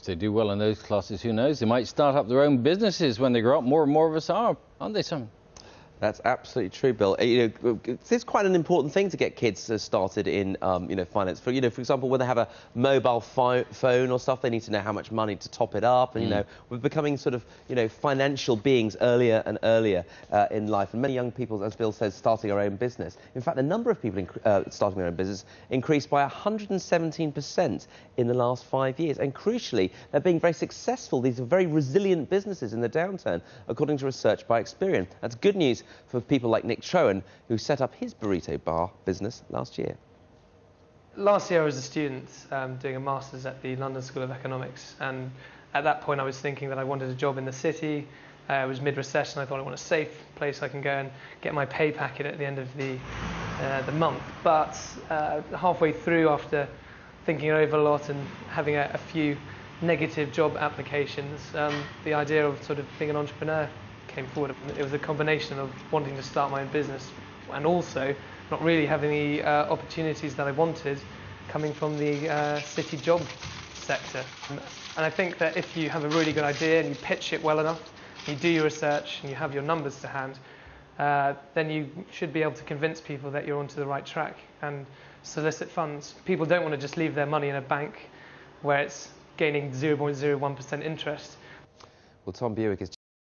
If they do well in those classes, who knows? They might start up their own businesses when they grow up. More and more of us are, aren't they, Simon? That's absolutely true, Bill. Uh, You know, it's quite an important thing to get kids uh, started in, um, you know, finance. For you know, for example, when they have a mobile pho phone or stuff, they need to know how much money to top it up. And you know, we're becoming sort of, you know, financial beings earlier and earlier uh, in life. And many young people, as Bill says, starting our own business. In fact, the number of people uh, starting their own business increased by 117% in the last five years. And crucially, they're being very successful. These are very resilient businesses in the downturn, according to research by Experian. That's good news for people like Nick Troen, who set up his burrito bar business last year. Last year I was a student um, doing a master's at the London School of Economics and at that point I was thinking that I wanted a job in the city. Uh, it was mid-recession, I thought I want a safe place I can go and get my pay packet at the end of the, uh, the month. But uh, halfway through after thinking over a lot and having a, a few negative job applications, um, the idea of sort of being an entrepreneur came forward. It was a combination of wanting to start my own business and also not really having the uh, opportunities that I wanted coming from the uh, city job sector. And I think that if you have a really good idea and you pitch it well enough, you do your research and you have your numbers to hand, uh, then you should be able to convince people that you're onto the right track and solicit funds. People don't want to just leave their money in a bank where it's gaining 0.01% interest. Well, Tom Buick is